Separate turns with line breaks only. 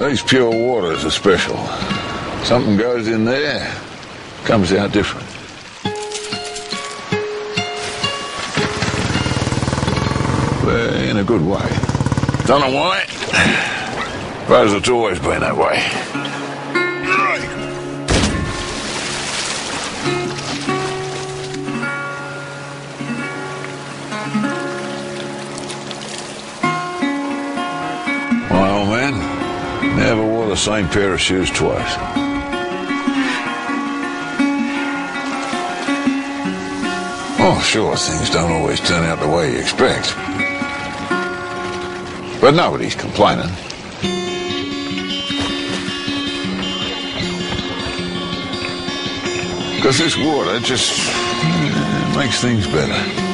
These pure waters are special. Something goes in there, comes out different. Well, in a good way. Don't know why. Suppose it's always been that way. My old man never wore the same pair of shoes twice. Oh, sure, things don't always turn out the way you expect. But nobody's complaining. Because this water just eh, makes things better.